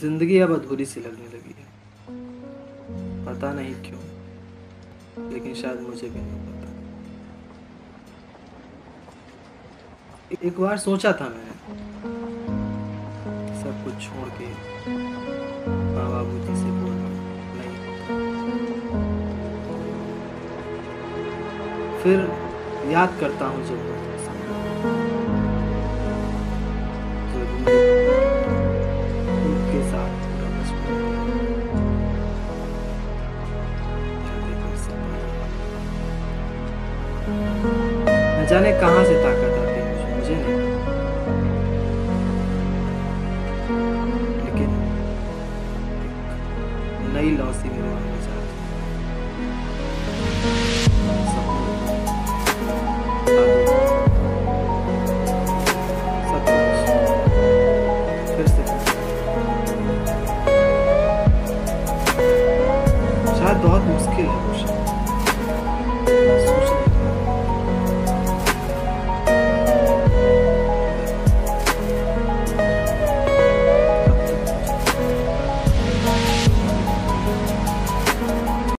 ज़िंदगी अब अधूरी सी लगने लगी है। पता नहीं क्यों, लेकिन शायद मुझे भी नहीं पता। एक बार सोचा था मैंने, सब कुछ छोड़ के माँ बाबू जी से बोलना नहीं फिर याद करता हूँ जब न जाने कहाँ से ताकत आती है मुझे मुझे नहीं लेकिन नई लौसी मेरे मन में शायद बहुत मुश्किल है शब्द